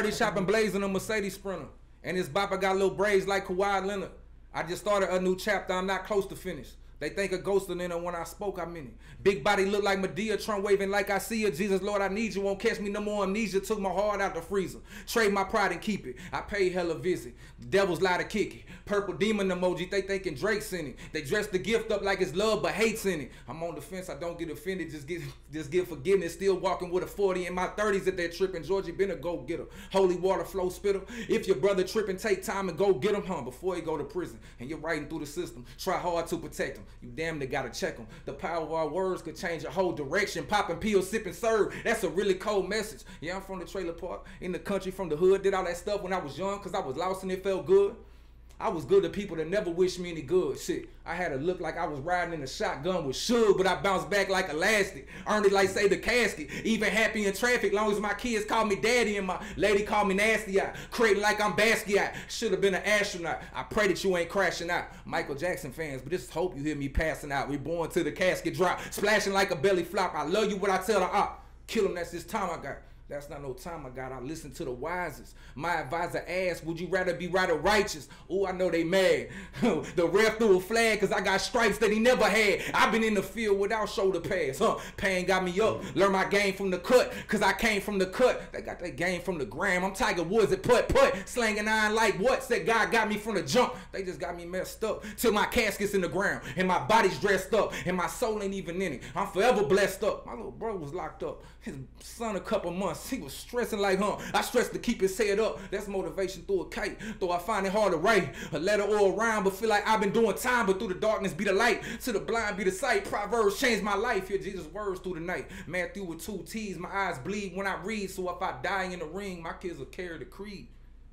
Heard he shopping blazing a Mercedes Sprinter. And his bopper got little braids like Kawhi Leonard. I just started a new chapter. I'm not close to finish. They think of ghosting in her when I spoke, I mean it. Big body look like Madea, Trump waving like I see her. Jesus, Lord, I need you. Won't catch me no more amnesia. Took my heart out the freezer. Trade my pride and keep it. I pay hella visit. Devil's lie to kick it. Purple demon emoji, they thinking Drake's in it. They dress the gift up like it's love, but hates in it. I'm on the fence, I don't get offended. Just get just give forgiveness. Still walking with a 40 in my 30s at that tripping. Georgie been a go getter. Holy water flow spitter. If your brother tripping, take time and go get him, huh? Before he go to prison. And you're riding through the system. Try hard to protect him. You damn near gotta check him. The power of our words could change a whole direction. Popping pills, sipping serve. That's a really cold message. Yeah, I'm from the trailer park in the country, from the hood. Did all that stuff when I was young because I was lost and it felt good. I was good to people that never wished me any good. Shit, I had to look like I was riding in a shotgun with Suge, but I bounced back like elastic. Earned it like say the casket. Even happy in traffic, long as my kids call me daddy and my lady call me nasty eye. Creating like I'm Basquiat. Should have been an astronaut. I pray that you ain't crashing out. Michael Jackson fans, but just hope you hear me passing out. We born to the casket drop, splashing like a belly flop. I love you, what I tell the op. Kill him, that's this time I got. That's not no time I got. I listen to the wisest. My advisor asked, Would you rather be right or righteous? Oh, I know they mad. the ref threw a flag because I got stripes that he never had. I've been in the field without shoulder pads. Huh? Pain got me up. Learn my game from the cut because I came from the cut. They got that game from the gram. I'm Tiger Woods at putt putt. Slanging iron like what? Said God got me from the jump. They just got me messed up till my casket's in the ground and my body's dressed up and my soul ain't even in it. I'm forever blessed up. My little bro was locked up. His son a couple months. He was stressing like, huh? I stress to keep his head up. That's motivation through a kite. Though I find it hard to write a letter or a rhyme, but feel like I've been doing time. But through the darkness be the light. To the blind be the sight. Proverbs changed my life. Hear Jesus' words through the night. Matthew with two T's. My eyes bleed when I read. So if I die in the ring, my kids will carry the creed.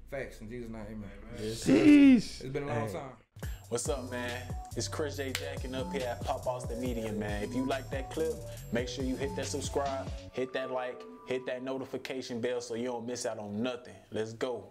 Facts in Jesus' name, amen. Sheesh. It's been a long time. What's up, man? It's Chrisjay Jackin up here at Pop Austin Media, man. If you like that clip, make sure you hit that subscribe, hit that like, hit that notification bell so you don't miss out on nothing. Let's go.